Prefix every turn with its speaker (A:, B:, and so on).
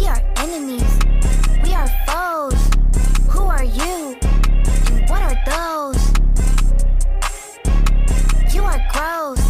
A: We are enemies. We are foes. Who are you? And what are those? You are gross.